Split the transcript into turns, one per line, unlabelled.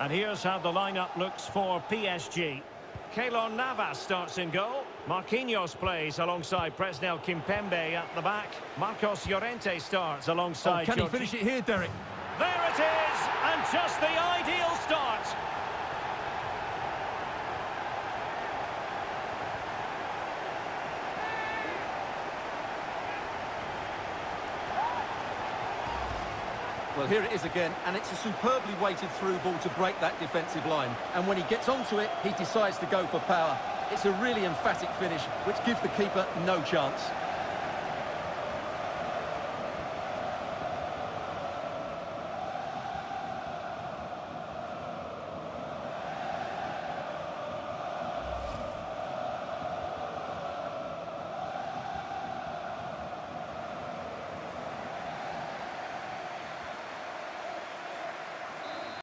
And here's how the lineup looks for PSG. Keylor Navas starts in goal. Marquinhos plays alongside Presnel Kimpembe at the back. Marcos Llorente starts
Oh,
alongside...
can he finish it here, Derek?
There it is! And just the ideal
Well, here it is again, and it's a superbly weighted through ball to break that defensive line. And when he gets onto it, he decides to go for power. It's a really emphatic finish, which gives the keeper no chance.